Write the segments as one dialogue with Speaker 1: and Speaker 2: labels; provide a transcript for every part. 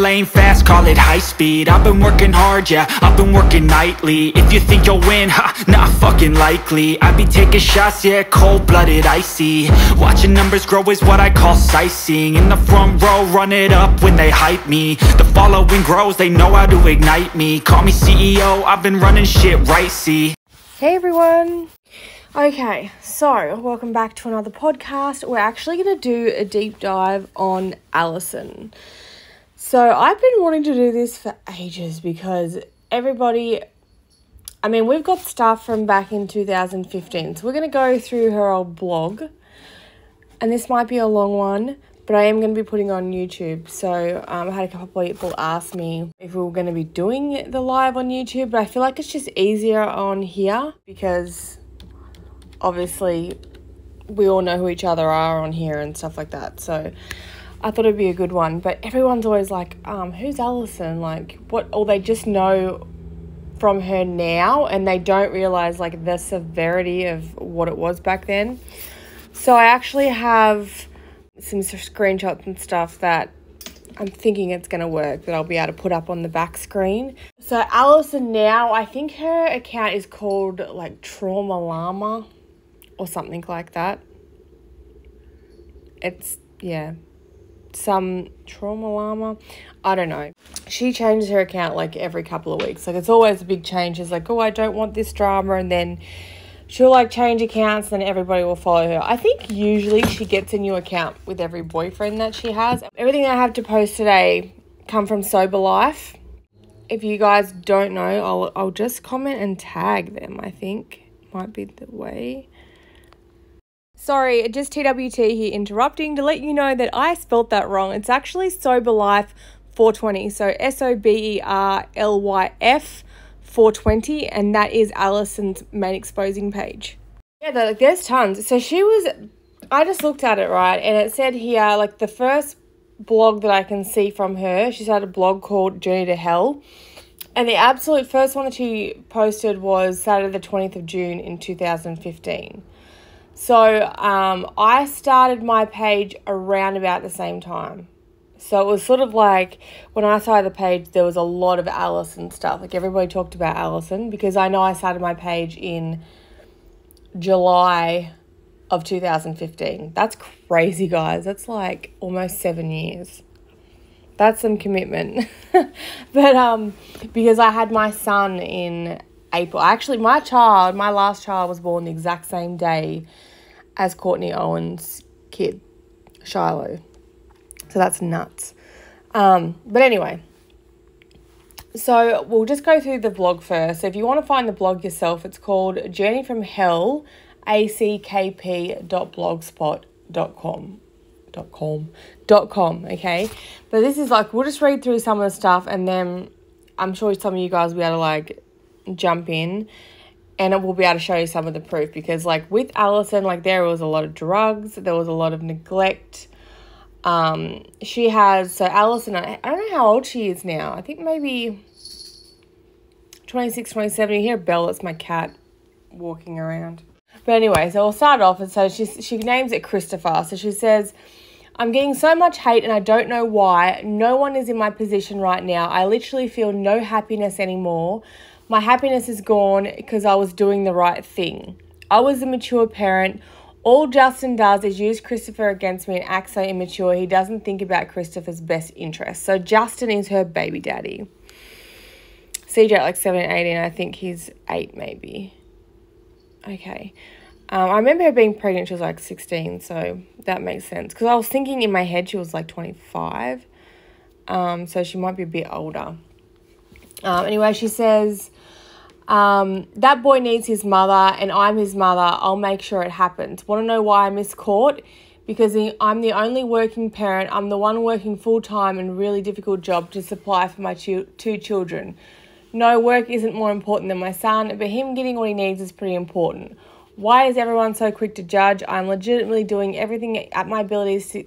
Speaker 1: lane fast, call it high speed. I've been working hard, yeah, I've been working nightly. If you think you'll win, ha, not fucking likely. I be taking shots, yeah, cold-blooded, icy. Watching numbers grow is what I call sightseeing. In the front row, run it up when they hype me. The following grows, they know how to ignite me. Call me CEO, I've been running shit right, see.
Speaker 2: Hey everyone! Okay, so welcome back to another podcast. We're actually going to do a deep dive on Alyson. So, I've been wanting to do this for ages because everybody, I mean, we've got stuff from back in 2015. So, we're going to go through her old blog, and this might be a long one, but I am going to be putting on YouTube. So, um, I had a couple people ask me if we were going to be doing the live on YouTube, but I feel like it's just easier on here because obviously we all know who each other are on here and stuff like that. So I thought it'd be a good one. But everyone's always like, um, who's Alyson? Like what or they just know from her now and they don't realize like the severity of what it was back then. So I actually have some screenshots and stuff that I'm thinking it's going to work that I'll be able to put up on the back screen. So Alyson now, I think her account is called like Trauma Llama or something like that. It's, yeah, some trauma llama. I don't know. She changes her account like every couple of weeks. Like it's always a big change. She's like, oh, I don't want this drama. And then she'll like change accounts, and everybody will follow her. I think usually she gets a new account with every boyfriend that she has. Everything I have to post today come from Sober Life. If you guys don't know, I'll, I'll just comment and tag them, I think. Might be the way. Sorry, just TWT here interrupting to let you know that I spelt that wrong. It's actually Sober Life 420. So S O B E R L Y F 420, and that is Alyson's main exposing page. Yeah, like there's tons. So she was, I just looked at it right, and it said here like the first blog that I can see from her. She's had a blog called Journey to Hell. And the absolute first one that she posted was Saturday the 20th of June in 2015. So um, I started my page around about the same time. So it was sort of like when I started the page, there was a lot of Alyson stuff. Like everybody talked about Alyson because I know I started my page in July of 2015. That's crazy, guys. That's like almost seven years. That's some commitment. but um, because I had my son in April. Actually, my child, my last child, was born the exact same day as Courtney Owen's kid, Shiloh. So that's nuts. Um, but anyway, so we'll just go through the blog first. So if you want to find the blog yourself, it's called Journey from Hell, ackp.blogspot.com. Dot com dot com okay but this is like we'll just read through some of the stuff and then i'm sure some of you guys will be able to like jump in and it will be able to show you some of the proof because like with Alyson like there was a lot of drugs there was a lot of neglect um she has so Alyson I, don't know how old she is now I think maybe 26 27 you hear Bella it's my cat walking around but anyway so we'll start off and so she she names it Christopher so she says I'm getting so much hate and I don't know why. No one is in my position right now. I literally feel no happiness anymore. My happiness is gone because I was doing the right thing. I was a mature parent. All Justin does is use Christopher against me and act so immature. He doesn't think about Christopher's best interest. So Justin is her baby daddy. CJ like 7 and 18. I think he's 8 maybe. Okay. Um, I remember her being pregnant. She was like 16. So that makes sense. Because I was thinking in my head she was like 25. Um, so she might be a bit older. Um, anyway, she says, um, that boy needs his mother, and I'm his mother. I'll make sure it happens. Want to know why I miss court? Because I'm the only working parent. I'm the one working full time and really difficult job to supply for my two children. No, work isn't more important than my son, but him getting what he needs is pretty important. Why is everyone so quick to judge? I'm legitimately doing everything at my abilities to,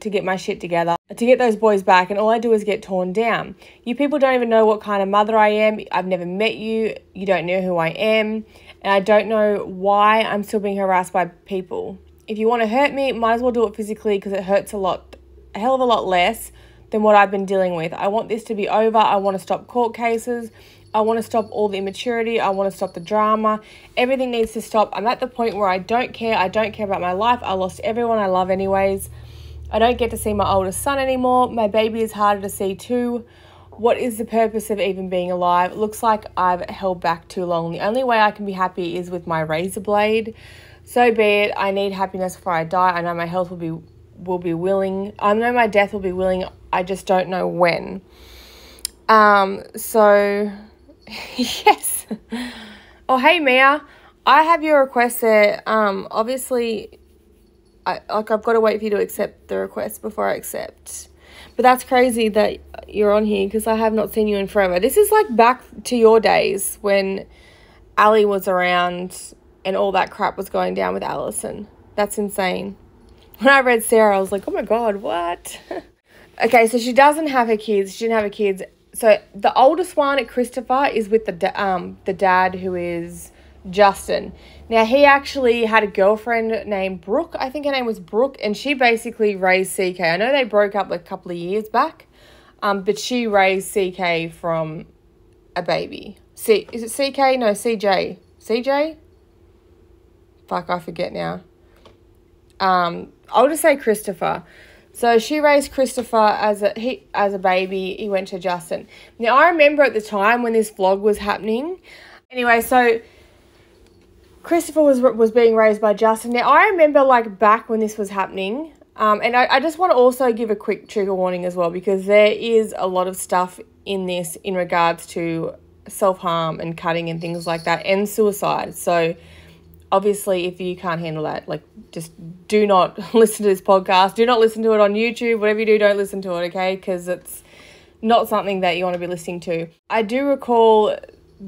Speaker 2: to get my shit together, to get those boys back, and all I do is get torn down. You people don't even know what kind of mother I am. I've never met you. You don't know who I am. And I don't know why I'm still being harassed by people. If you want to hurt me, might as well do it physically because it hurts a lot, a hell of a lot less. than what I've been dealing with. I want this to be over. I want to stop court cases. I want to stop all the immaturity. I want to stop the drama. Everything needs to stop. I'm at the point where I don't care. I don't care about my life. I lost everyone I love, anyways. I don't get to see my oldest son anymore. My baby is harder to see too. What is the purpose of even being alive? It looks like I've held back too long. The only way I can be happy is with my razor blade. So be it. I need happiness before I die. I know my health will be will be willing. I know my death will be willing. I just don't know when. Um, so yes. Oh, hey Mia, I have your request there. Um, obviously, I like I've got to wait for you to accept the request before I accept. But that's crazy that you're on here because I have not seen you in forever. This is like back to your days when Ali was around and all that crap was going down with Alyson. That's insane. When I read Sarah, I was like, oh my god, what? okay, so she doesn't have her kids. She didn't have her kids so the oldest one, Christopher, is with the um the dad who is Justin. Now he actually had a girlfriend named Brooke. I think her name was Brooke, and she basically raised CK. I know they broke up like a couple of years back, um, but she raised CK from a baby. C is it CK? No, CJ. CJ. Fuck, I forget now. Um, I'll just say Christopher. So she raised Christopher as a he as a baby. He went to Justin. Now I remember at the time when this vlog was happening. Anyway, so Christopher was was being raised by Justin. Now I remember like back when this was happening. Um, and I, I just want to also give a quick trigger warning as well because there is a lot of stuff in this in regards to self harm and cutting and things like that and suicide. So obviously if you can't handle that like just do not listen to this podcast do not listen to it on youtube whatever you do don't listen to it okay because it's not something that you want to be listening to i do recall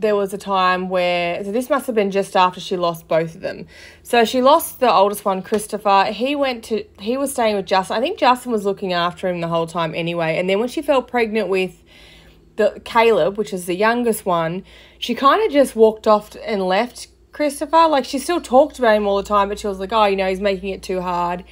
Speaker 2: there was a time where so this must have been just after she lost both of them so she lost the oldest one christopher he went to he was staying with justin i think justin was looking after him the whole time anyway and then when she fell pregnant with the caleb which is the youngest one she kind of just walked off and left Christopher. Like she still talked about him all the time, but she was like, oh, you know, he's making it too hard.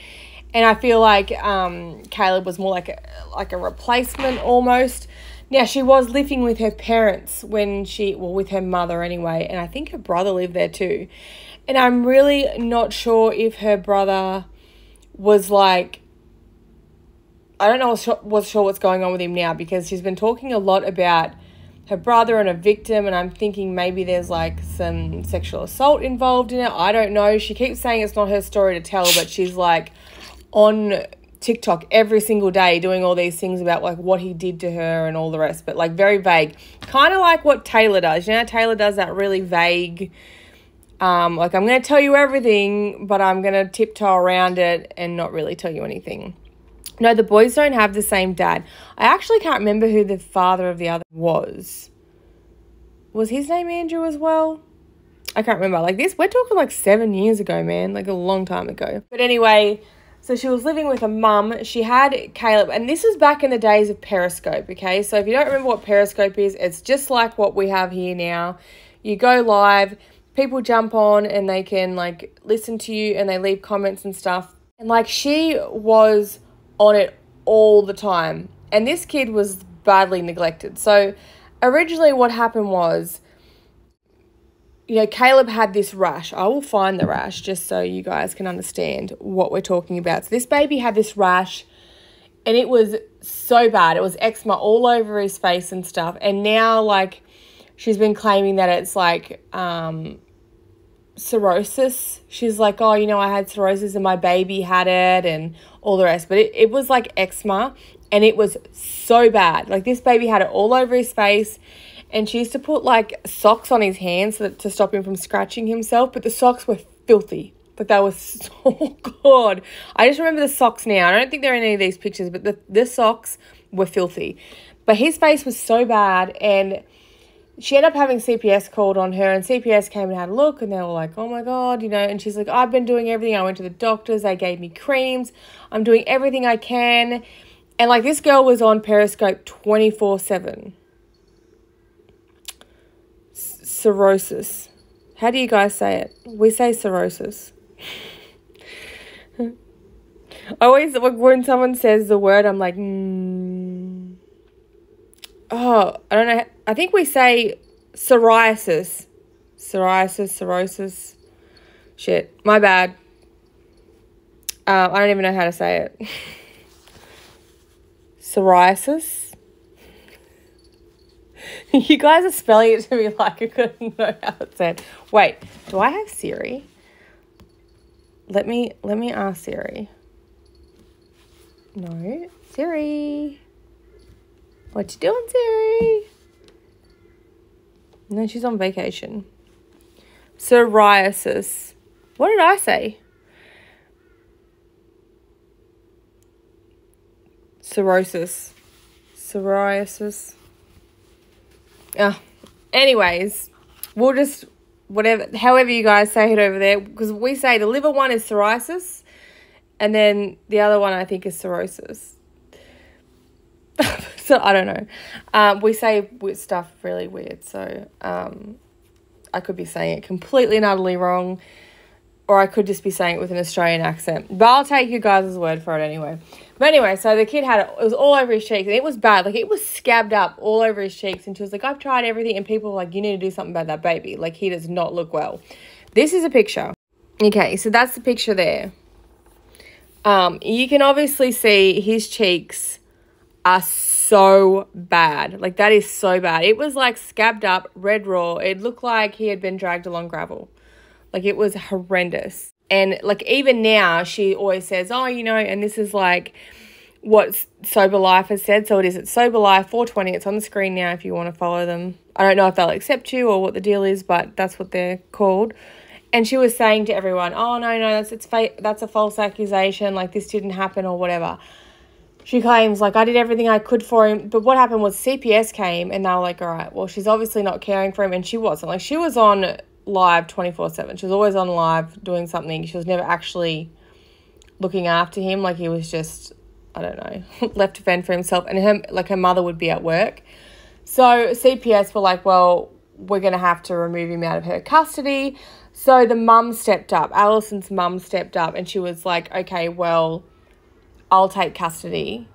Speaker 2: And I feel like um, Caleb was more like a like a replacement almost. Now she was living with her parents when she well with her mother anyway, and I think her brother lived there too. And I'm really not sure if her brother was like I don't know was sure what's going on with him now because she's been talking a lot about her brother and a victim and I'm thinking maybe there's like some sexual assault involved in it. I don't know. She keeps saying it's not her story to tell, but she's like on TikTok every single day doing all these things about like what he did to her and all the rest, but like very vague. Kind of like what Taylor does. You know, Taylor does that really vague um like I'm going to tell you everything, but I'm going to tiptoe around it and not really tell you anything. No, the boys don't have the same dad. I actually can't remember who the father of the other was. Was his name Andrew as well? I can't remember. Like this, we're talking like seven years ago, man. Like a long time ago. But anyway, so she was living with a mum. She had Caleb, and this was back in the days of Periscope, okay? So if you don't remember what Periscope is, it's just like what we have here now. You go live, people jump on and they can like listen to you and they leave comments and stuff. And like she was on it all the time. And this kid was badly neglected. So originally what happened was you know, Caleb had this rash. I will find the rash just so you guys can understand what we're talking about. So this baby had this rash and it was so bad. It was eczema all over his face and stuff. And now like she's been claiming that it's like um cirrhosis. She's like, oh, you know, I had cirrhosis and my baby had it and all the rest. But it, it was like eczema and it was so bad. Like this baby had it all over his face. And she used to put like socks on his hands so that, to stop him from scratching himself. But the socks were filthy. Like that was so good. I just remember the socks now. I don't think they're in any of these pictures, but the, the socks were filthy. But his face was so bad and she ended up having CPS called on her, and CPS came and had a look, and they were like, oh my God, you know, and she's like, I've been doing everything. I went to the doctors, they gave me creams, I'm doing everything I can. And like this girl was on Periscope 24 7. Cirrhosis. How do you guys say it? We say cirrhosis. I always, when someone says the word, I'm like, mm oh, I don't know. I think we say psoriasis. Psoriasis, cirrhosis. Shit, my bad. Um, I don't even know how to say it. psoriasis. you guys are spelling it to me like I couldn't know how it said. Wait, do I have Siri? Let me let me ask Siri. No, Siri. What you doing, Siri? No, she's on vacation. Psoriasis. What did I say? Cirrhosis. Psoriasis. Ah. Anyways, we'll just whatever however you guys say it over there because we say the liver one is psoriasis and then the other one I think is cirrhosis. so I don't know. Um, we say stuff really weird, so um, I could be saying it completely and utterly wrong, or I could just be saying it with an Australian accent. But I'll take you guys' word for it anyway. But anyway, so the kid had it, it was all over his cheeks, and it was bad. Like it was scabbed up all over his cheeks, and she was like, "I've tried everything," and people were like, "You need to do something about that baby. Like he does not look well." This is a picture. Okay, so that's the picture there. Um, you can obviously see his cheeks are so bad. Like that is so bad. It was like scabbed up, red raw. It looked like he had been dragged along gravel. Like it was horrendous. And like even now she always says, "Oh, you know," and this is like what Sober Life has said. So it is at Sober Life 420. It's on the screen now if you want to follow them. I don't know if they'll accept you or what the deal is, but that's what they're called and she was saying to everyone, "Oh no, no, that's it's fa- that's a false accusation. Like this didn't happen or whatever." She claims like I did everything I could for him, but what happened was CPS came and they were like, "All right, well she's obviously not caring for him," and she wasn't. Like she was on live twenty four seven. She was always on live doing something. She was never actually looking after him. Like he was just I don't know left to fend for himself, and her like her mother would be at work. So CPS were like, "Well, we're gonna have to remove him out of her custody." So the mum stepped up, Alyson's mum stepped up, and she was like, okay, well, I'll take custody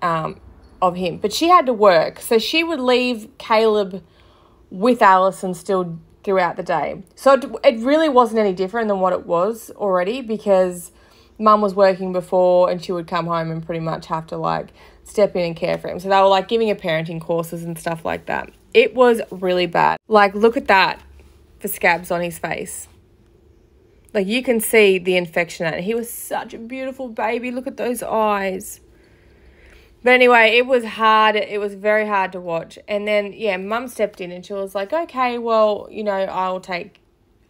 Speaker 2: um, of him. But she had to work. So she would leave Caleb with Alyson still throughout the day. So it, it really wasn't any different than what it was already because mum was working before and she would come home and pretty much have to like step in and care for him. So they were like giving her parenting courses and stuff like that. It was really bad. Like, look at that for scabs on his face. Like you can see the infection and He was such a beautiful baby. Look at those eyes. But anyway, it was hard. It was very hard to watch. And then yeah, mum stepped in and she was like, "Okay, well, you know, I'll take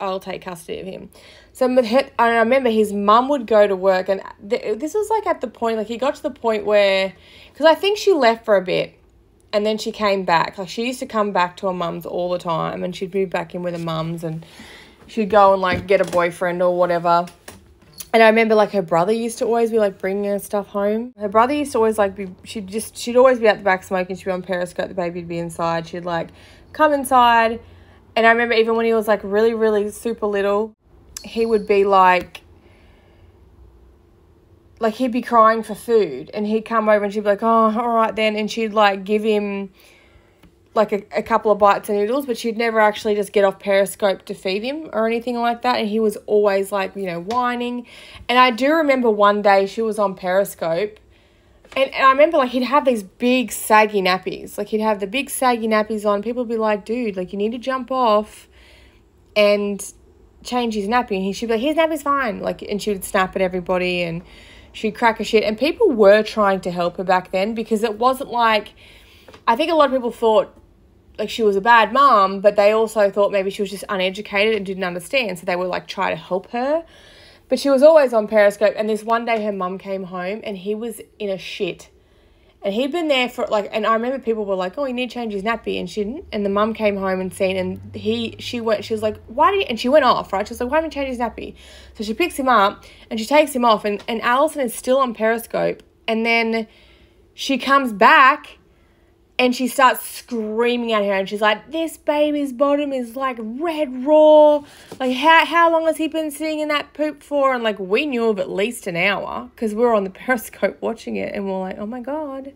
Speaker 2: I'll take custody of him." So I remember his mum would go to work, and th- this was like at the point, like he got to the point where, because I think she left for a bit, and then she came back. Like she used to come back to her mum's all the time, and she'd be back in with her mums, and she'd go and like get a boyfriend or whatever. And I remember like her brother used to always be like bringing her stuff home. Her brother used to always like be, she'd just, she'd always be at the back smoking. She'd be on Periscope, the baby'd be inside. She'd like come inside. And I remember even when he was like really, really super little, he would be like, like he'd be crying for food and he'd come over and she'd be like, oh, all right then. And she'd like give him like a, a couple of bites of noodles, but she'd never actually just get off Periscope to feed him or anything like that. And he was always like, you know, whining. And I do remember one day she was on Periscope and, and I remember like he'd have these big saggy nappies. Like he'd have the big saggy nappies on. People would be like, dude, like you need to jump off and change his nappy. And he should be like, his nappy's fine. Like, and she would snap at everybody and she'd crack a shit. And people were trying to help her back then because it wasn't like, I think a lot of people thought like she was a bad mom, but they also thought maybe she was just uneducated and didn't understand. So they were like try to help her. But she was always on Periscope. And this one day her mum came home and he was in a shit. And he'd been there for like, and I remember people were like, "Oh, you need to change his nappy," and she didn't. And the mum came home and seen, and he, she went, she was like, "Why did?" And she went off, right? She was like, "Why didn't you change his nappy?" So she picks him up and she takes him off, and and Alyson is still on Periscope, and then she comes back and she starts screaming at her and she's like this baby's bottom is like red raw like how, how long has he been sitting in that poop for and like we knew of at least an hour because we were on the periscope watching it and we we're like oh my god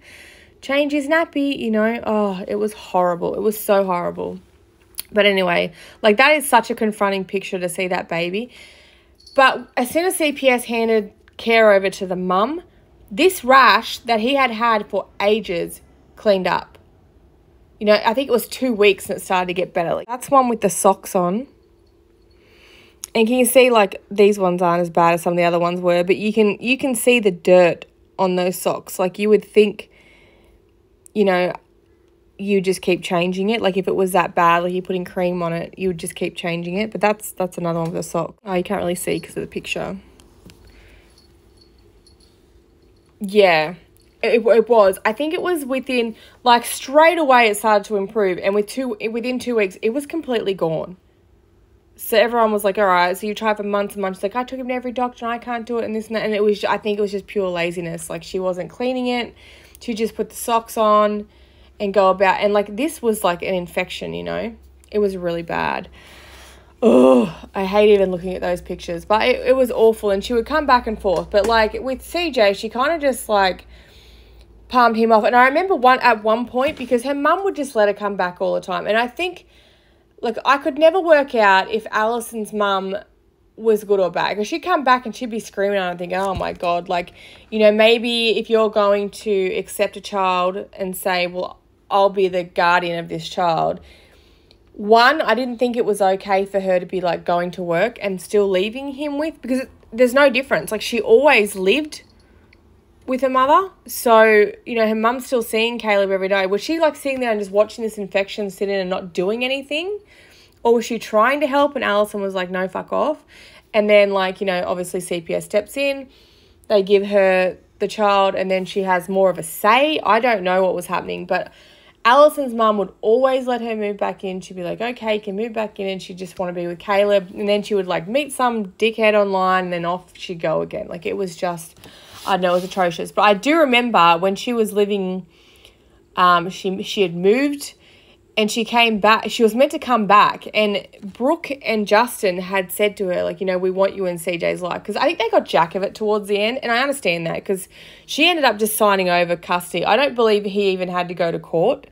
Speaker 2: change his nappy, you know. Oh, it was horrible. It was so horrible. But anyway, like that is such a confronting picture to see that baby. But as soon as CPS handed care over to the mum, this rash that he had had for ages cleaned up. You know, I think it was two weeks and it started to get better. Like, that's one with the socks on. And can you see like these ones aren't as bad as some of the other ones were, but you can you can see the dirt on those socks. Like you would think, you know, you just keep changing it. Like if it was that bad, like you're putting cream on it, you would just keep changing it. But that's that's another one with a sock. Oh, you can't really see because of the picture. Yeah, it, it was. I think it was within like straight away it started to improve, and with two within two weeks it was completely gone. So everyone was like, "All right." So you try for months and months. Like I took him to every doctor, and I can't do it, and this and that. And it was. I think it was just pure laziness. Like she wasn't cleaning it. She just put the socks on and go about and like this was like an infection, you know. It was really bad. Oh, I hate even looking at those pictures, but it, it was awful. And she would come back and forth. But like with CJ, she kind of just like palmed him off. And I remember one at one point because her mum would just let her come back all the time. And I think, like, I could never work out if Alyson's mum was good or bad because she'd come back and she'd be screaming and I think, oh my god, like, you know, maybe if you're going to accept a child and say, well, I'll be the guardian of this child. One, I didn't think it was okay for her to be like going to work and still leaving him with because there's no difference. Like she always lived with her mother. So, you know, her mum's still seeing Caleb every day. Was she like sitting there and just watching this infection sit in and not doing anything? Or was she trying to help and Alyson was like, no, fuck off? And then, like, you know, obviously CPS steps in. They give her the child and then she has more of a say. I don't know what was happening, but Alyson's mum would always let her move back in. She'd be like, okay, you can move back in. And she'd just want to be with Caleb. And then she would like meet some dickhead online and then off she'd go again. Like it was just, I know, it was atrocious. But I do remember when she was living, um, she, she had moved and she came back. She was meant to come back. And Brooke and Justin had said to her, like, you know, we want you in CJ's life. Because I think they got jack of it towards the end. And I understand that because she ended up just signing over custody. I don't believe he even had to go to court.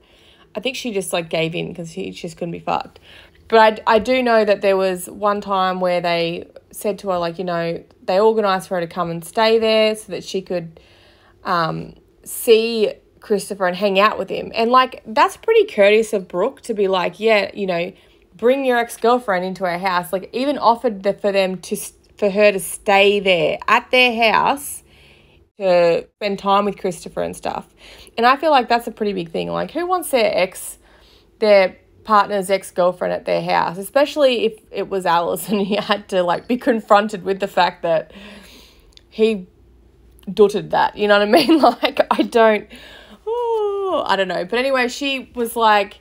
Speaker 2: I think she just like gave in because she just couldn't be fucked. But I, I do know that there was one time where they said to her, like, you know, they organised for her to come and stay there so that she could um, see Christopher and hang out with him. And like that's pretty courteous of Brooke to be like, yeah, you know, bring your ex girlfriend into our house. Like even offered the, for them to for her to stay there at their house to spend time with Christopher and stuff. And I feel like that's a pretty big thing. Like who wants their ex, their partner's ex girlfriend at their house, especially if it was Alice and he had to like be confronted with the fact that he dutted that. You know what I mean? Like I don't oh, I don't know. But anyway, she was like,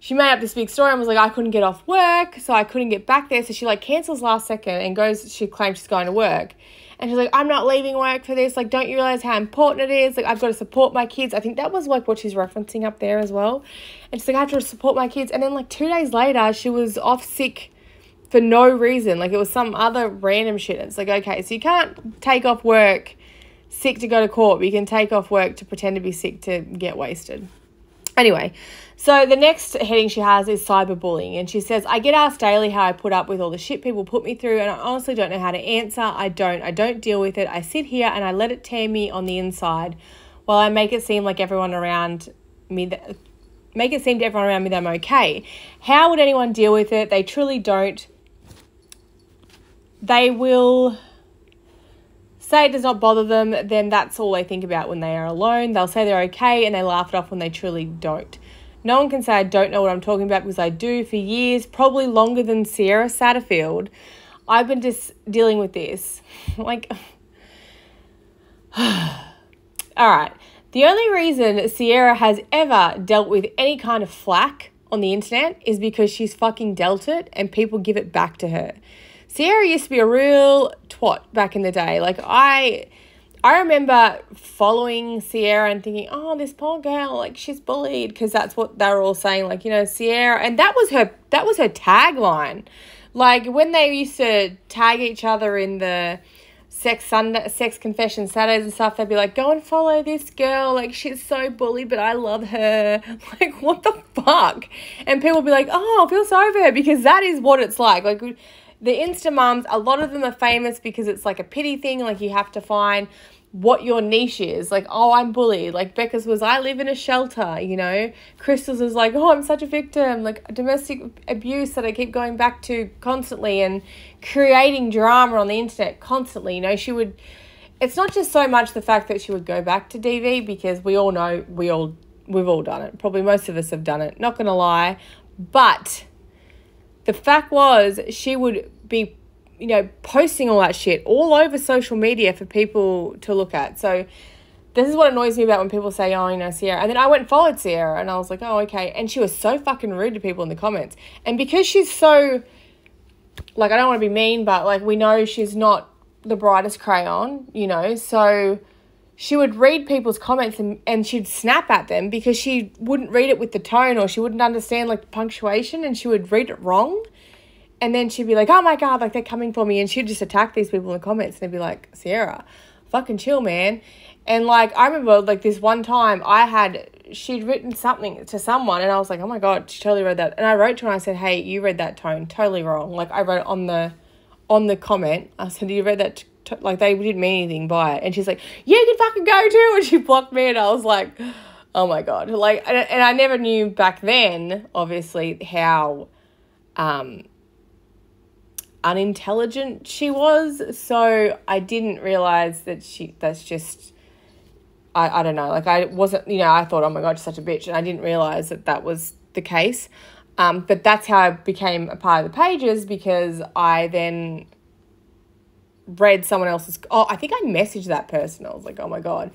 Speaker 2: she made up this big story and was like, I couldn't get off work, so I couldn't get back there. So she like cancels last second and goes, she claims she's going to work. And she's like, I'm not leaving work for this. Like, don't you realize how important it is? Like, I've got to support my kids. I think that was like what she's referencing up there as well. And like, I have to support my kids. And then like two days later, she was off sick for no reason. Like, it was some other random shit. It's like, okay, so you can't take off work sick to go to court, but you can take off work to pretend to be sick to get wasted. Anyway, so the next heading she has is cyberbullying, and she says, I get asked daily how I put up with all the shit people put me through, and I honestly don't know how to answer. I don't. I don't deal with it. I sit here and I let it tear me on the inside while I make it seem like everyone around me that make it seem to everyone around me that I'm okay. How would anyone deal with it? They truly don't. They will say it does not bother them, then that's all they think about when they are alone. They'll say they're okay and they laugh it off when they truly don't. No one can say I don't know what I'm talking about because I do for years, probably longer than Sierra Satterfield. I've been just dealing with this. Like, all right. The only reason Sierra has ever dealt with any kind of flack on the internet is because she's fucking dealt it and people give it back to her. Sierra used to be a real twat back in the day. Like I I remember following Sierra and thinking, "Oh, this poor girl, like she's bullied," because that's what they were all saying. Like you know, Sierra, and that was her. That was her tagline. Like when they used to tag each other in the sex Sunday, sex confession Saturdays and stuff, they'd be like, "Go and follow this girl. Like she's so bullied, but I love her." Like what the fuck? And people be like, "Oh, I feel sorry for her," because that is what it's like. Like the Insta moms, a lot of them are famous because it's like a pity thing. Like you have to find what your niche is. Like, oh, I'm bullied. Like Becca's was, I live in a shelter, you know. Crystal's was like, oh, I'm such a victim. Like domestic abuse that I keep going back to constantly and creating drama on the internet constantly. You know, she would, it's not just so much the fact that she would go back to DV because we all know, we all, we've all done it. Probably most of us have done it. Not to lie. But the fact was, she would be you know, posting all that shit all over social media for people to look at. So this is what annoys me about when people say, oh, you know, Sierra. And then I went and followed Sierra and I was like, oh, okay. And she was so fucking rude to people in the comments. And because she's so, like, I don't want to be mean, but like, we know she's not the brightest crayon, you know, so she would read people's comments and, and she'd snap at them because she wouldn't read it with the tone or she wouldn't understand like punctuation and she would read it wrong and then she'd be like, oh my God, like they're coming for me. And she'd just attack these people in the comments and they'd be like, Sierra, fucking chill, man. And like, I remember like this one time I had, she'd written something to someone and I was like, oh my God, she totally read that. And I wrote to her and I said, hey, you read that tone totally wrong. Like I wrote on the, on the comment, I said, you read that, like they didn't mean anything by it. And she's like, Yeah, you can fucking go too. And she blocked me and I was like, oh my God. Like, and, and I never knew back then, obviously, how, um, unintelligent she was. So I didn't realize that she, that's just, I, I don't know. Like I wasn't, you know, I thought, oh my God, such a bitch. And I didn't realize that that was the case. Um, but that's how I became a part of the pages because I then read someone else's. Oh, I think I messaged that person. I was like, oh my God.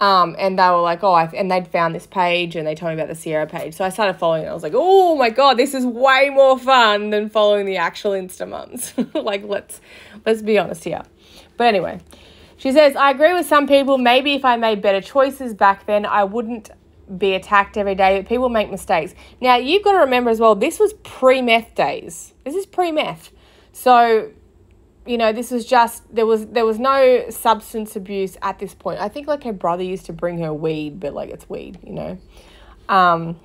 Speaker 2: Um, and they were like, oh, I, and they'd found this page and they told me about the Sierra page. So I started following it. I was like, oh my God, this is way more fun than following the actual Insta mums. like, let's, let's be honest here. But anyway, she says, I agree with some people. Maybe if I made better choices back then, I wouldn't be attacked every day, but people make mistakes. Now, you've got to remember as well, this was pre meth days. This is pre meth. So you know this was just there was there was no substance abuse at this point i think like her brother used to bring her weed but like it's weed you know um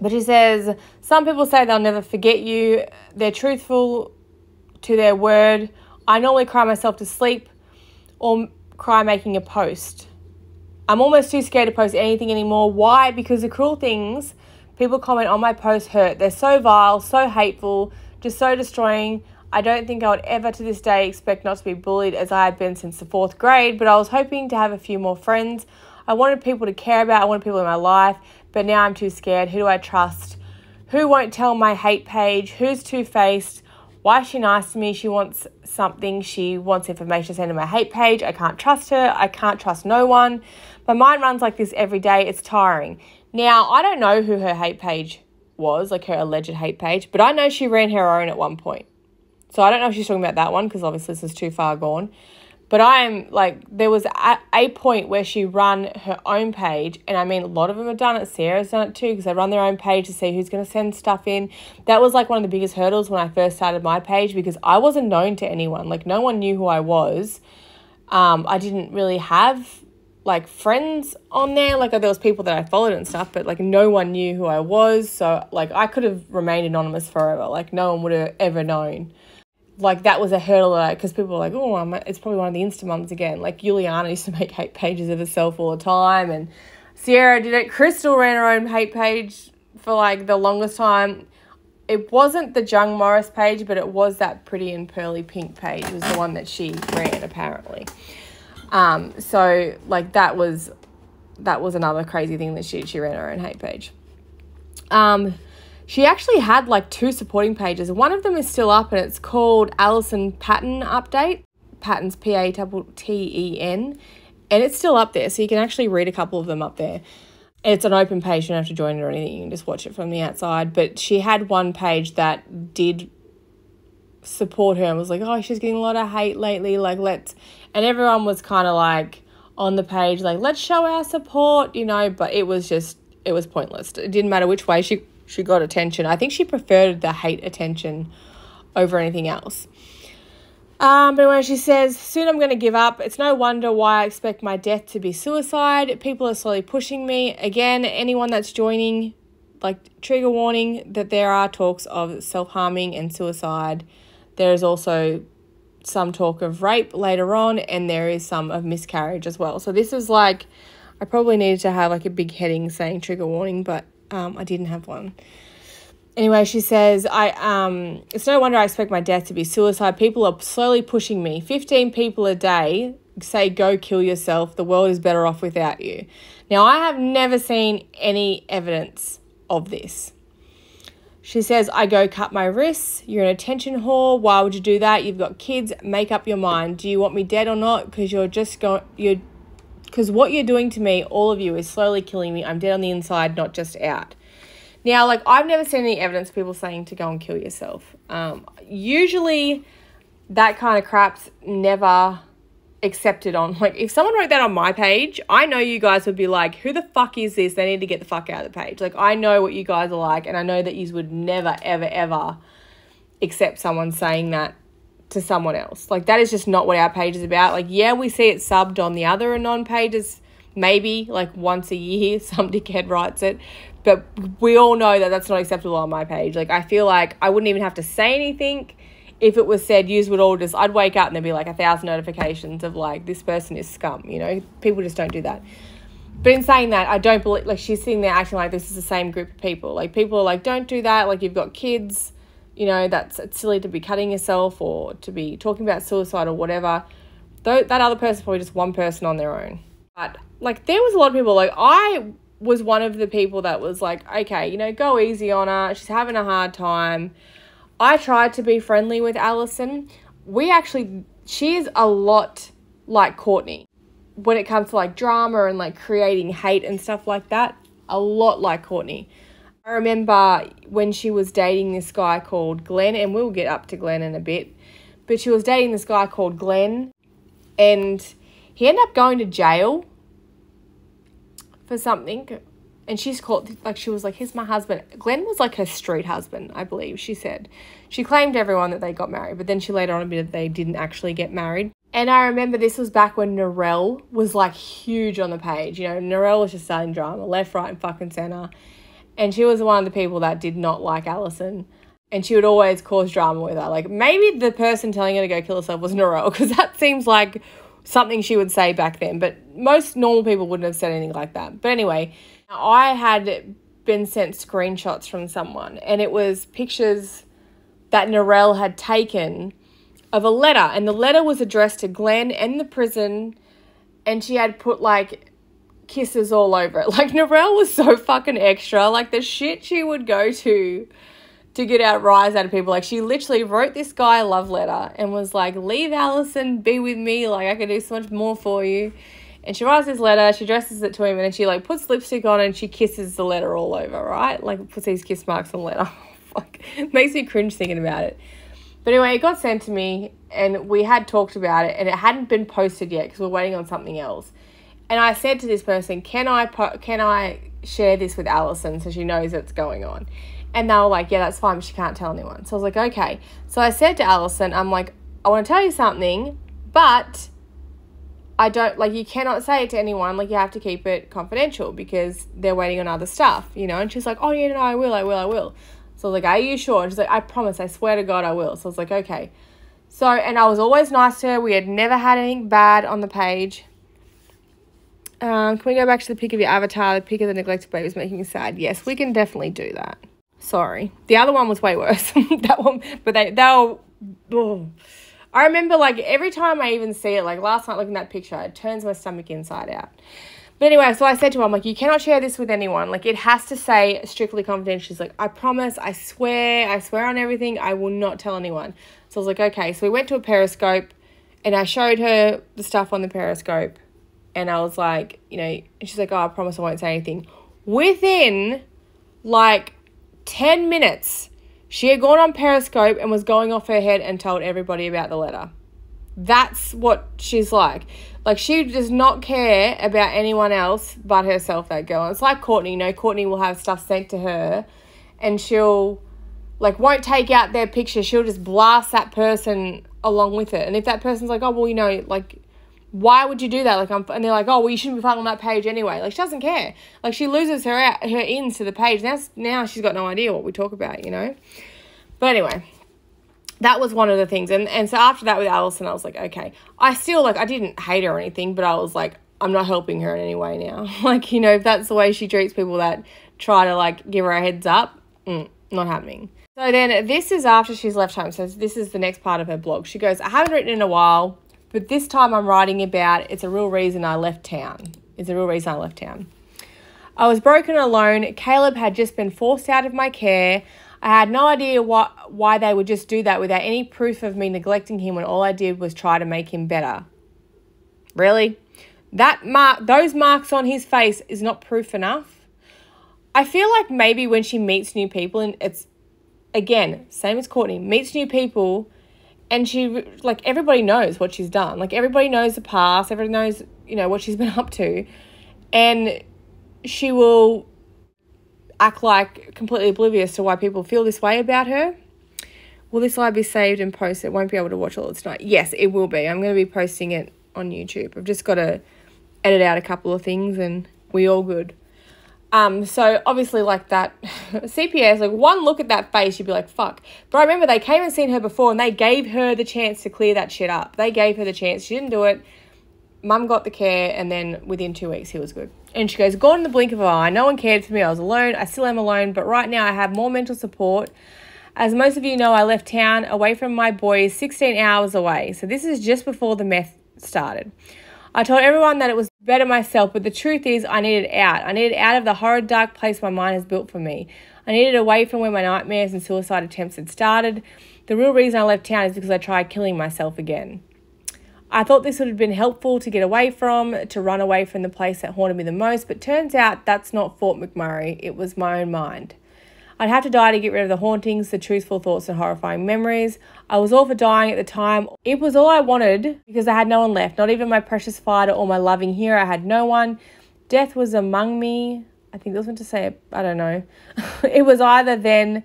Speaker 2: but she says some people say they'll never forget you they're truthful to their word i normally cry myself to sleep or cry making a post i'm almost too scared to post anything anymore why because the cruel things people comment on my post hurt they're so vile so hateful just so destroying I don't think I would ever to this day expect not to be bullied as I had been since the fourth grade, but I was hoping to have a few more friends. I wanted people to care about, I wanted people in my life, but now I'm too scared. Who do I trust? Who won't tell my hate page? Who's two faced? Why is she nice to me? She wants something. She wants information to send to my hate page. I can't trust her. I can't trust no one. My mind runs like this every day. It's tiring. Now, I don't know who her hate page was, like her alleged hate page, but I know she ran her own at one point. So I don't know if she's talking about that one because obviously this is too far gone. But I'm like, there was a, a point where she run her own page, and I mean, a lot of them have done it. Sarah's done it too because they run their own page to see who's going to send stuff in. That was like one of the biggest hurdles when I first started my page because I wasn't known to anyone. Like, no one knew who I was. Um, I didn't really have like friends on there. Like, there was people that I followed and stuff, but like, no one knew who I was. So, like, I could have remained anonymous forever. Like, no one would have ever known like that was a hurdle because people were like, oh, it's probably one of the Insta mums again. Like Juliana used to make hate pages of herself all the time, and Sierra did it. Crystal ran her own hate page for like the longest time. It wasn't the Jung Morris page, but it was that pretty and pearly pink page. Was the one that she ran apparently. Um, so like that was that was another crazy thing that she she ran her own hate page. Um, she actually had like two supporting pages. One of them is still up and it's called Alyson Patten Update. Patten's P A T T E N. And it's still up there, so you can actually read a couple of them up there. It's an open page, you don't have to join it or anything, you can just watch it from the outside. But she had one page that did support her and was like, oh, she's getting a lot of hate lately, like, let's. And everyone was kind of like on the page, like, let's show our support, you know, but it was just, it was pointless. It didn't matter which way she she got attention. I think she preferred the hate attention over anything else. Um, but when she says, soon I'm going to give up, it's no wonder why I expect my death to be suicide. People are slowly pushing me. Again, anyone that's joining, like, trigger warning that there are talks of self harming and suicide. There is also some talk of rape later on, and there is some of miscarriage as well. So this is like, I probably needed to have like a big heading saying trigger warning, but um, I didn't have one. Anyway, she says, I um it's no wonder I expect my death to be suicide. People are slowly pushing me. 15 people a day say go kill yourself. The world is better off without you. Now, I have never seen any evidence of this. She says, I go cut my wrists. You're an attention whore. Why would you do that? You've got kids. Make up your mind. Do you want me dead or not? Because you're just going, you're, because what you're doing to me, all of you, is slowly killing me. I'm dead on the inside, not just out. Now, like, I've never seen any evidence of people saying to go and kill yourself. Um, usually, that kind of crap's never accepted on. Like, if someone wrote that on my page, I know you guys would be like, who the fuck is this? They need to get the fuck out of the page. Like, I know what you guys are like, and I know that you would never, ever, ever accept someone saying that to someone else. Like, that is just not what our page is about. Like, yeah, we see it subbed on the other Anon pages, maybe like once a year, some dickhead writes it but we all know that that's not acceptable on my page. Like, I feel like I wouldn't even have to say anything if it was said, use would all just, I'd wake up and there'd be like a thousand notifications of like, this person is scum, you know? People just don't do that. But in saying that, I don't believe, like, she's sitting there acting like this is the same group of people. Like, people are like, don't do that. Like, you've got kids, you know, that's it's silly to be cutting yourself or to be talking about suicide or whatever. Though that other person's probably just one person on their own. But, like, there was a lot of people, like, I was one of the people that was like, okay, you know, go easy on her. She's having a hard time. I tried to be friendly with Alyson. We actually, she is a lot like Courtney when it comes to like drama and like creating hate and stuff like that. A lot like Courtney. I remember when she was dating this guy called Glenn, and we'll get up to Glenn in a bit, but she was dating this guy called Glenn, and he ended up going to jail for something and she's called like she was like here's my husband. Glenn was like her street husband i believe she said. She claimed everyone that they got married but then she later on admitted they didn't actually get married. And i remember this was back when Narelle was like huge on the page you know? Narelle was just starting drama left right and fucking center and she was one of the people that did not like Alyson and she would always cause drama with her. Like maybe the person telling her to go kill herself was Narelle because that seems like something she would say back then, but most normal people wouldn't have said anything like that. But anyway, I had been sent screenshots from someone, and it was pictures that Narelle had taken of a letter, and the letter was addressed to Glenn and the prison, and she had put like kisses all over it. Like Narelle was so fucking extra. Like the shit she would go to to get out rise out of people. Like she literally wrote this guy a love letter and was like, "Leave Alyson, be with me. Like I can do so much more for you." And she writes this letter. She addresses it to him, and then she like puts lipstick on and she kisses the letter all over. Right, like puts these kiss marks on the letter. Fuck, makes me cringe thinking about it. But anyway, it got sent to me, and we had talked about it, and it hadn't been posted yet because we're waiting on something else. And I said to this person, "Can I po- can I share this with Alyson so she knows what's going on?" And they were like, yeah, that's fine, but she can't tell anyone. So I was like, okay. So I said to Alyson, I'm like, I want to tell you something, but I don't, like, you cannot say it to anyone. Like, you have to keep it confidential because they're waiting on other stuff, you know? And she's like, oh, yeah, no, I will, I will, I will. So I was like, are you sure? And she's like, I promise, I swear to God, I will. So I was like, okay. So, and I was always nice to her. We had never had anything bad on the page. Um, can we go back to the pic of your avatar? The pic of the neglected baby is making me sad. Yes, we can definitely do that. Sorry. The other one was way worse. that one, but they, they were, oh. I remember like every time I even see it, like last night looking at that picture, it turns my stomach inside out. But anyway, so I said to him, I'm like, you cannot share this with anyone. Like, it has to say strictly confidential. She's like, I promise, I swear, I swear on everything, I will not tell anyone. So I was like, okay. So we went to a Periscope and I showed her the stuff on the Periscope. And I was like, you know, and she's like, oh, I promise I won't say anything. Within like 10 minutes, she had gone on Periscope and was going off her head and told everybody about the letter. That's what she's like. Like, she does not care about anyone else but herself, that girl. It's like Courtney, you know, Courtney will have stuff sent to her and she'll, like, won't take out their picture. She'll just blast that person along with it. And if that person's like, oh, well, you know, like, why would you do that? Like, I'm, and they're like, oh, well, you shouldn't be following that page anyway. Like, she doesn't care. Like, she loses her out, her ins to the page. Now, now she's got no idea what we talk about, you know? But anyway, that was one of the things. And, and so after that with Alyson, I was like, okay. I still, like, I didn't hate her or anything, but I was like, I'm not helping her in any way now. like, you know, if that's the way she treats people that try to, like, give her a heads up, mm, not happening. So then this is after she's left home. So this is the next part of her blog. She goes, I haven't written in a while, but this time I'm writing about it's a real reason I left town. It's a real reason I left town. I was broken alone. Caleb had just been forced out of my care. I had no idea what, why they would just do that without any proof of me neglecting him when all I did was try to make him better. Really? That mark, those marks on his face is not proof enough. I feel like maybe when she meets new people, and it's again same as Courtney, meets new people, and she like everybody knows what she's done. Like everybody knows the past, everybody knows you know what she's been up to, and she will act like completely oblivious to why people feel this way about her. Will this live be saved and posted? Won't be able to watch all of tonight. Yes, it will be. I'm going to be posting it on YouTube. I've just got to edit out a couple of things and we all good. Um, so obviously like that CPS, like one look at that face, you'd be like, fuck. But I remember they came and seen her before and they gave her the chance to clear that shit up. They gave her the chance. She didn't do it. Mum got the care and then within two weeks he was good. And she goes, gone in the blink of an eye. No one cared for me. I was alone. I still am alone, but right now I have more mental support. As most of you know, I left town away from my boys 16 hours away. So this is just before the meth started. I told everyone that it was better myself, but the truth is, I needed out. I needed out of the horrid, dark place my mind has built for me. I needed away from where my nightmares and suicide attempts had started. The real reason I left town is because I tried killing myself again. I thought this would have been helpful to get away from, to run away from the place that haunted me the most, but turns out that's not Fort McMurray, it was my own mind. I'd have to die to get rid of the hauntings, the truthful thoughts, and horrifying memories. I was all for dying at the time. It was all I wanted because I had no one left, not even my precious fighter or my loving hero. I had no one. Death was among me. I think I was meant to say, I don't know. it was either then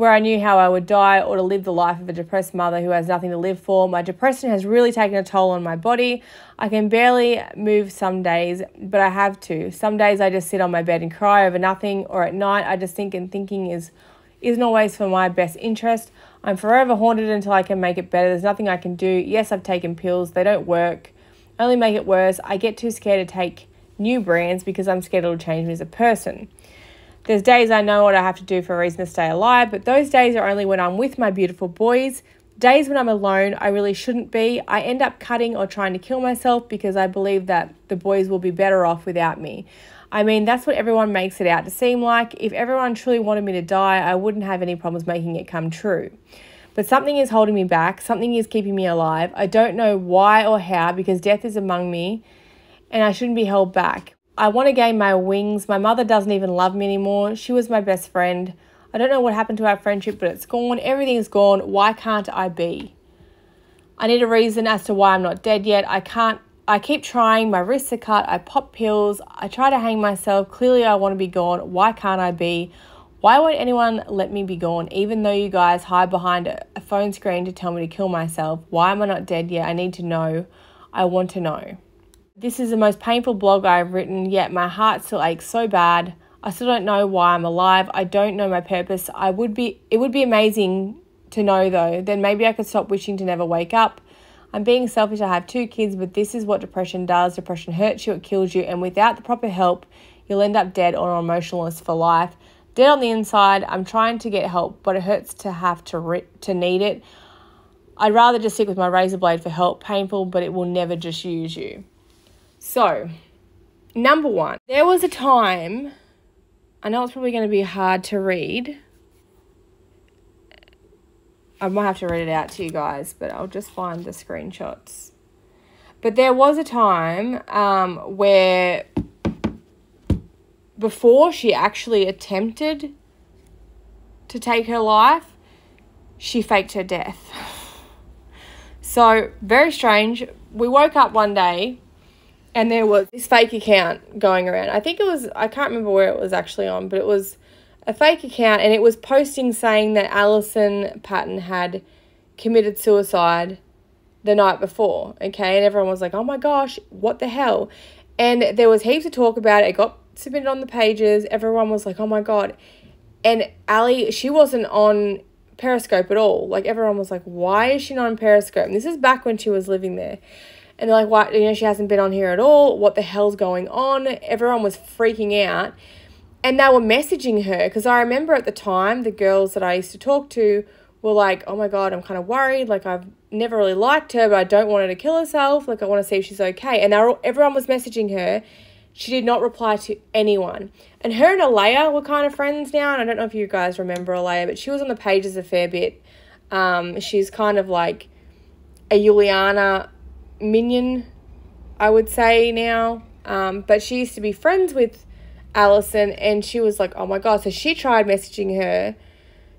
Speaker 2: where I knew how I would die or to live the life of a depressed mother who has nothing to live for. My depression has really taken a toll on my body. I can barely move some days, but I have to. Some days I just sit on my bed and cry over nothing, or at night I just think and thinking is isn't always for my best interest. I'm forever haunted until I can make it better. There's nothing I can do. Yes, I've taken pills. They don't work. Only make it worse. I get too scared to take new brands because I'm scared it'll change me as a person. There's days I know what I have to do for a reason to stay alive, but those days are only when I'm with my beautiful boys. Days when I'm alone, I really shouldn't be. I end up cutting or trying to kill myself because I believe that the boys will be better off without me. I mean, that's what everyone makes it out to seem like. If everyone truly wanted me to die, I wouldn't have any problems making it come true. But something is holding me back, something is keeping me alive. I don't know why or how because death is among me and I shouldn't be held back. I want to gain my wings. My mother doesn't even love me anymore. She was my best friend. I don't know what happened to our friendship, but it's gone. Everything's gone. Why can't I be? I need a reason as to why I'm not dead yet. I can't. I keep trying. My wrists are cut. I pop pills. I try to hang myself. Clearly, I want to be gone. Why can't I be? Why won't anyone let me be gone, even though you guys hide behind a phone screen to tell me to kill myself? Why am I not dead yet? I need to know. I want to know. This is the most painful blog I've written, yet my heart still aches so bad. I still don't know why I'm alive. I don't know my purpose. I would be it would be amazing to know though. Then maybe I could stop wishing to never wake up. I'm being selfish. I have two kids, but this is what depression does. Depression hurts you, it kills you, and without the proper help, you'll end up dead or emotionless for life. Dead on the inside. I'm trying to get help, but it hurts to have to to need it. I'd rather just stick with my razor blade for help. Painful, but it will never just use you. So, number one, there was a time, I know it's probably going to be hard to read. I might have to read it out to you guys, but I'll just find the screenshots. But there was a time um, where before she actually attempted to take her life, she faked her death. So, very strange. We woke up one day and there was this fake account going around. I think it was, I can't remember where it was actually on, but it was a fake account and it was posting saying that Alyson Patten had committed suicide the night before, okay? And everyone was like, oh my gosh, what the hell? And there was heaps of talk about it. It got submitted on the pages. Everyone was like, oh my God. And Ali, she wasn't on Periscope at all. Like everyone was like, why is she not on Periscope? And this is back when she was living there. And they're like, why, you know, she hasn't been on here at all. What the hell's going on? Everyone was freaking out. And they were messaging her because I remember at the time, the girls that I used to talk to were like, oh my God, I'm kind of worried. Like, I've never really liked her, but I don't want her to kill herself. Like, I want to see if she's okay. And they were, everyone was messaging her. She did not reply to anyone. And her and Alaya were kind of friends now. And I don't know if you guys remember Alaya, but she was on the pages a fair bit. Um, she's kind of like a Juliana minion, I would say now. Um, but she used to be friends with Alyson, and she was like, "Oh my god!" So she tried messaging her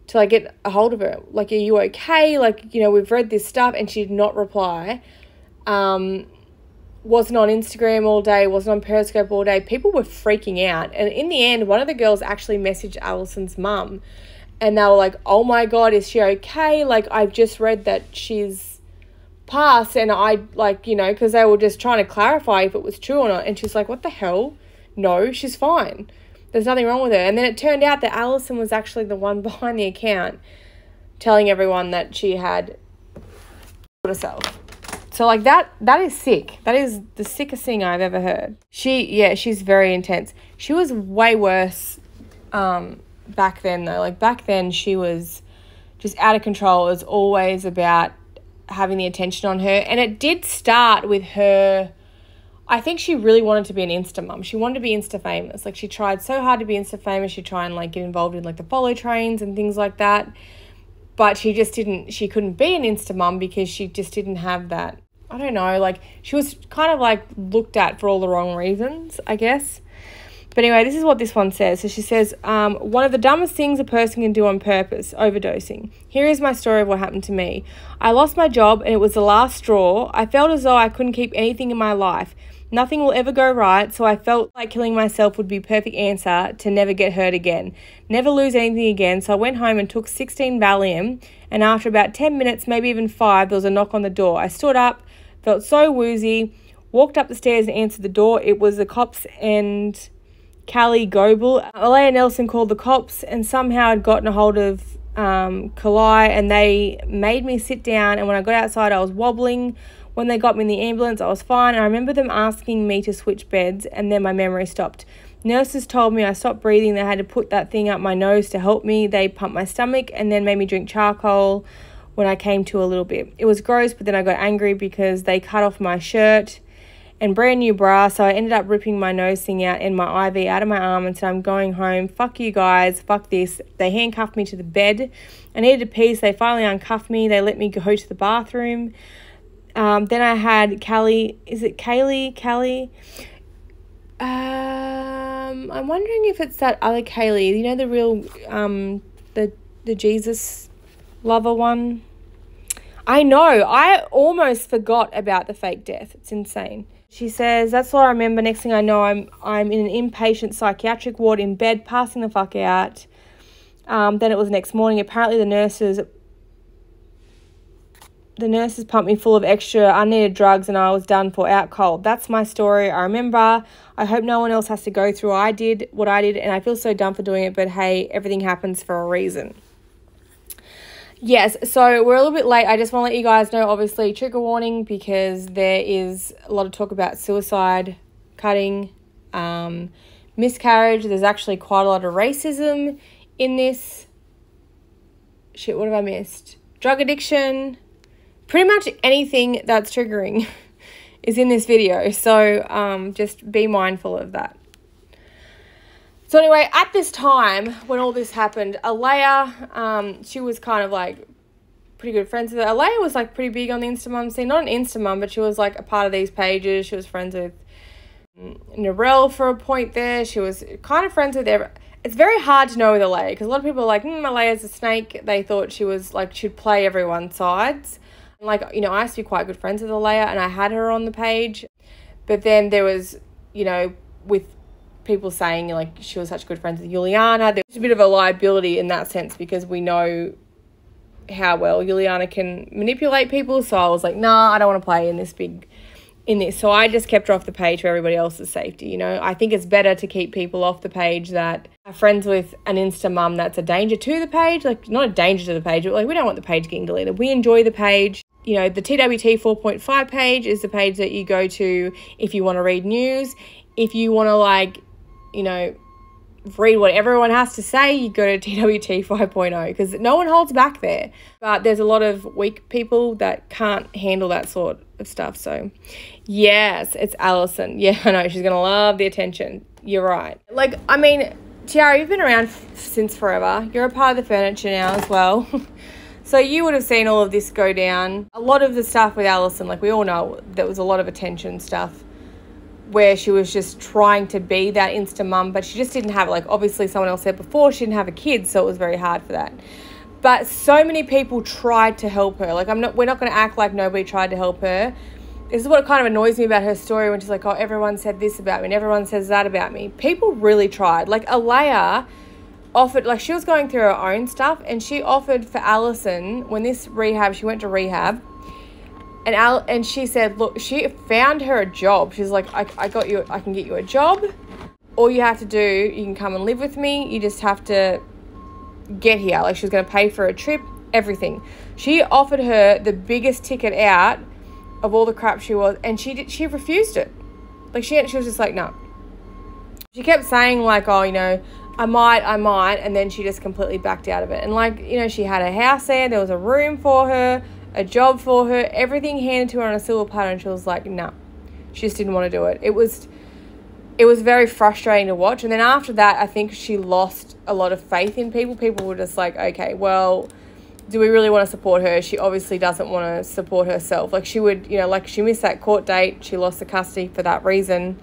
Speaker 2: to like get a hold of her. Like, "Are you okay?" Like, you know, we've read this stuff, and she did not reply. Um, wasn't on Instagram all day, wasn't on Periscope all day. People were freaking out, and in the end, one of the girls actually messaged Alyson's mum, and they were like, "Oh my god, is she okay?" Like, I've just read that she's passed and I like, you know, because they were just trying to clarify if it was true or not. And she's like, what the hell? No, she's fine. There's nothing wrong with her. And then it turned out that Alyson was actually the one behind the account telling everyone that she had herself. So like that that is sick. That is the sickest thing I've ever heard. She yeah, she's very intense. She was way worse um back then though. Like back then she was just out of control. It was always about having the attention on her. And it did start with her. I think she really wanted to be an Insta mum. She wanted to be Insta famous. Like she tried so hard to be Insta famous. She tried and like get involved in like the follow trains and things like that. But she just didn't. She couldn't be an Insta mum because she just didn't have that. I don't know. Like she was kind of like looked at for all the wrong reasons. I guess. But anyway, this is what this one says. So she says, um, one of the dumbest things a person can do on purpose, overdosing. Here is my story of what happened to me. I lost my job and it was the last straw. I felt as though I couldn't keep anything in my life. Nothing will ever go right, so I felt like killing myself would be perfect answer to never get hurt again. Never lose anything again, so I went home and took 16 Valium, and after about 10 minutes, maybe even 5, there was a knock on the door. I stood up, felt so woozy, walked up the stairs and answered the door. It was the cops and Callie Goebel. Alaya Nelson called the cops and somehow had gotten a hold of um, Kalai and they made me sit down. And when I got outside, I was wobbling. When they got me in the ambulance, I was fine. And I remember them asking me to switch beds, and then my memory stopped. Nurses told me I stopped breathing. They had to put that thing up my nose to help me. They pumped my stomach and then made me drink charcoal when I came to a little bit. It was gross, but then I got angry because they cut off my shirt and brand new bra. So I ended up ripping my nose thing out and my IV out of my arm and said, I'm going home. Fuck you guys. Fuck this. They handcuffed me to the bed. I needed a piece. They finally uncuffed me. They let me go to the bathroom. Um, then I had Callie. Is it Kaylee? Callie? Um, I'm wondering if it's that other Kaylee. You know the real um the the Jesus lover one. I know. I almost forgot about the fake death. It's insane. She says, That's all I remember. Next thing I know, I'm I'm in an inpatient psychiatric ward in bed, passing the fuck out. Um, then it was next morning. Apparently, the nurses the nurses pumped me full of extra unneeded drugs and I was done for out cold. That's my story. I remember. I hope no one else has to go through I did what I did and I feel so dumb for doing it, but hey, everything happens for a reason. Yes, so we're a little bit late. I just want to let you guys know, obviously, trigger warning because there is a lot of talk about suicide, cutting, um, miscarriage. There's actually quite a lot of racism in this. Shit, what have I missed? Drug addiction. Pretty much anything that's triggering is in this video. So um, just be mindful of that. So anyway, at this time when all this happened, Alaya, um, she was kind of like pretty good friends with her. Alaya was like pretty big on the Instamum scene, not an Instamum, but she was like a part of these pages. She was friends with Narelle for a point there. She was kind of friends with every. It's very hard to know with Alaya because a lot of people are like, hmm, Alaya's a snake. They thought she was like she'd play everyone's sides. Like you know, I used to be quite good friends with Alaya, and I had her on the page, but then there was you know with people saying like she was such good friends with Juliana. There's a bit of a liability in that sense because we know how well Juliana can manipulate people. So I was like, nah, I don't want to play in this big in this. So I just kept her off the page for everybody else's safety. You know, I think it's better to keep people off the page that are friends with an Insta mum that's a danger to the page. Like, not a danger to the page, but like, we don't want the page getting deleted. We enjoy the page. You know, the TWT 4.5 page is the page that you go to if you want to read news. If you want to, like, you know, read what everyone has to say, you go to TWT 5.0 because no one holds back there. But there's a lot of weak people that can't handle that sort of stuff. So, yes, it's Alyson. Yeah, I know she's going to love the attention. You're right. Like, I mean, Tiara, you've been around since forever. You're a part of the furniture now as well. so you would have seen all of this go down. A lot of the stuff with Alyson, like we all know, there was a lot of attention stuff where she was just trying to be that Insta mum, but she just didn't have it. Like, obviously, someone else said before, she didn't have a kid, so it was very hard for that. But so many people tried to help her. Like, I'm not, we're not going to act like nobody tried to help her. This is what kind of annoys me about her story when she's like, oh, everyone said this about me and everyone says that about me. People really tried. Like, Alea offered, like, she was going through her own stuff and she offered for Alyson, when this rehab, she went to rehab, and Al and she said, look, she found her a job. She's like, I, I got you, I can get you a job. All you have to do, you can come and live with me. You just have to get here. Like she's going to pay for a trip, everything. She offered her the biggest ticket out of all the crap she was, and she did. She refused it. Like she, she was just like, no. She kept saying like, oh, you know, I might, I might, and then she just completely backed out of it. And like, you know, she had a house there. There was a room for her a job for her, everything handed to her on a silver platter, and she was like, nah. she just didn't want to do it. It was, it was very frustrating to watch. And then after that, I think she lost a lot of faith in people. People were just like, "Okay, well." Do we really want to support her? She obviously doesn't want to support herself. Like she would, you know, like she missed that court date. She lost the custody for that reason.